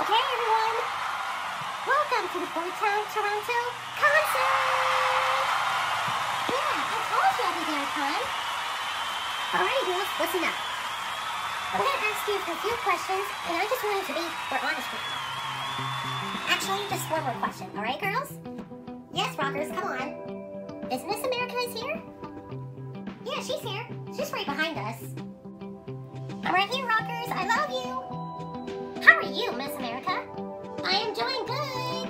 Okay, everyone. Welcome to the Boy Town Toronto concert. Yeah, I told you I'd be there time. Alrighty, listen up. I'm gonna ask you a few questions, and I just want you to be we're honest with you. Actually, just one more question, alright, girls? Yes, rockers, come on. Is Miss America is here? Yeah, she's here. She's right behind us. I'm right here, rockers. I love you. How are you, Miss America? I am doing good.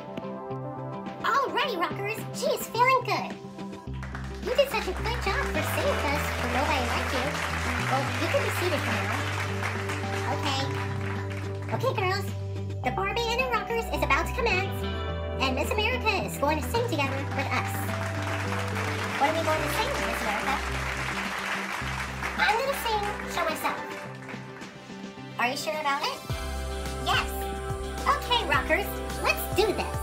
Alrighty, rockers. She is feeling good. You did such a good job for with us when nobody liked you. Well, you can be seated for now. Okay. Okay, girls. The Barbie and the Rockers is about to commence, and Miss America is going to sing together with us. What are we going to sing, Miss America? I'm going to sing Show Myself. Are you sure about it? Yes. Okay, rockers, let's do this.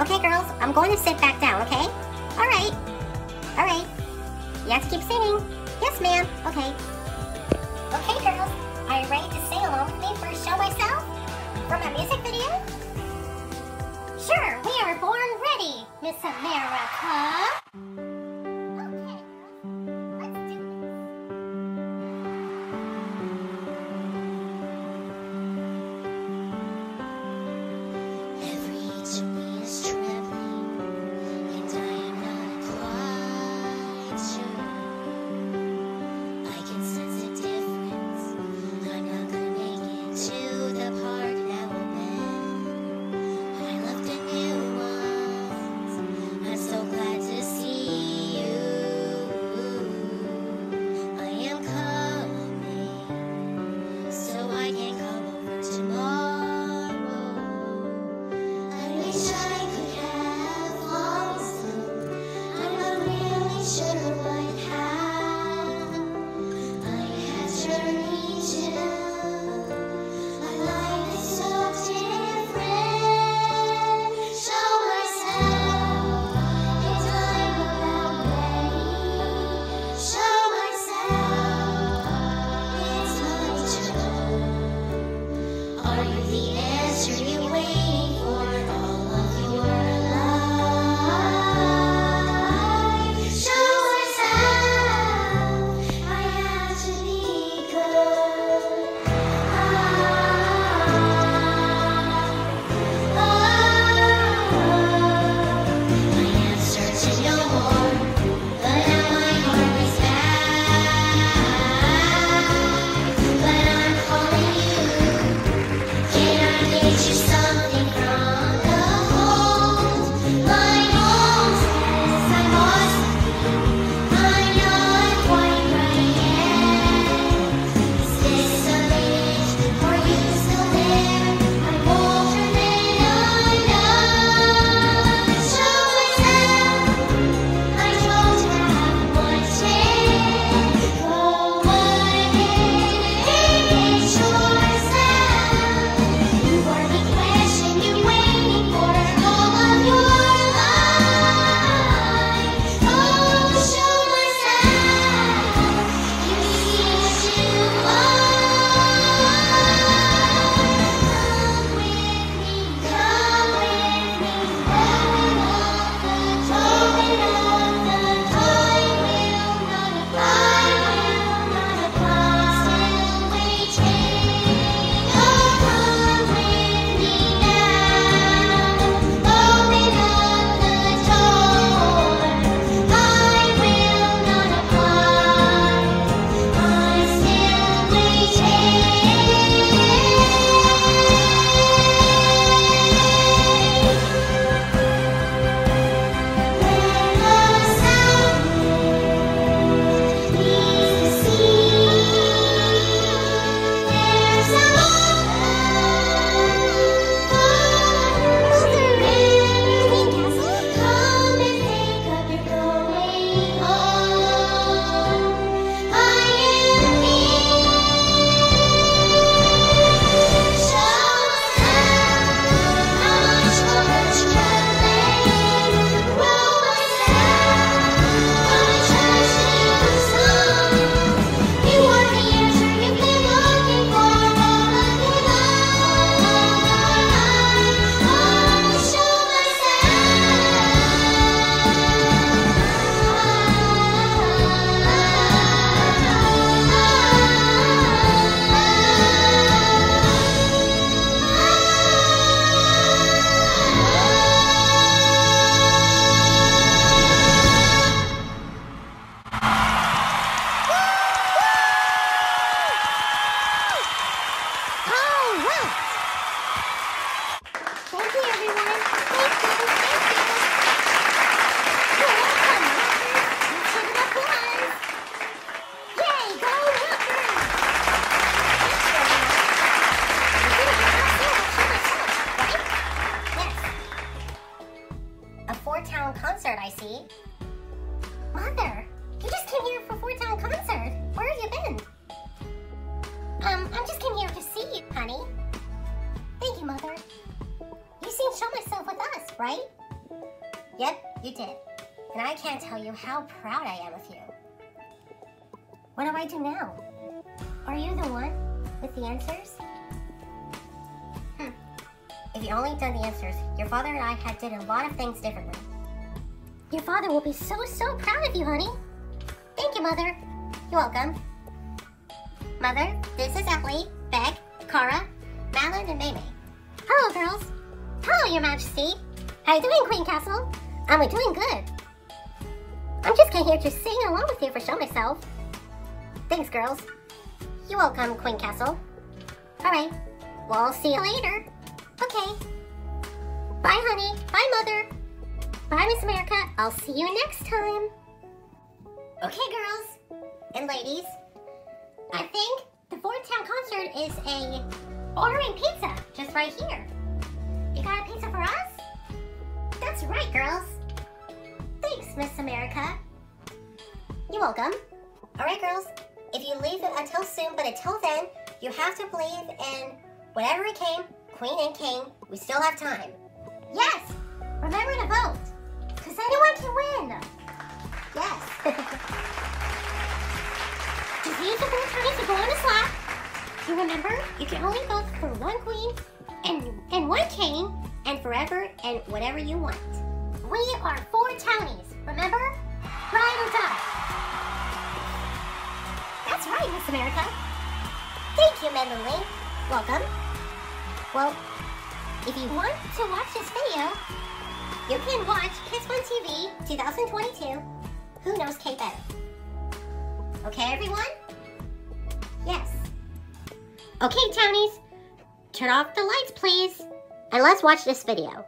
Okay, girls, I'm going to sit back down, okay? All right. All right. You have to keep singing. Yes, ma'am. Okay. Okay, girls, are you ready to sing along with me for a Show Myself? For my music video? Sure, we are born ready, Miss America. concert, I see. Mother, you just came here for Four Town concert. Where have you been? Um, I just came here to see you, honey. Thank you, Mother. You seen Show Myself with us, right? Yep, you did. And I can't tell you how proud I am of you. What do I do now? Are you the one with the answers? Hmm. If you only done the answers, your father and I had did a lot of things differently. Your father will be so, so proud of you, honey. Thank you, Mother. You're welcome. Mother, this is Emily, Beck, Kara, Madeline, and Maymay. Hello, girls. Hello, Your Majesty. How you doing, Queen Castle? I'm doing good. I'm just came here to sing along with you for show myself. Thanks, girls. You're welcome, Queen Castle. Alright, well, I'll see you later. Okay. Bye, honey. Bye, Mother. Bye, Miss America. I'll see you next time. Okay, girls and ladies. I think the Four Town concert is a ordering pizza just right here. You got a pizza for us? That's right, girls. Thanks, Miss America. You're welcome. All right, girls. If you leave it until soon, but until then, you have to believe in whatever it came, queen and king. We still have time. Yes. Remember, you can only vote for one queen and and one king, and forever and whatever you want. We are four townies, remember? Ride or die. That's right, Miss America. Thank you, Mendeley. Welcome. Well, if you want to watch this video, you can watch Kiss One TV 2022. Who knows Kate better? Okay, everyone? Yes. Okay, townies. Turn off the lights, please. And let's watch this video.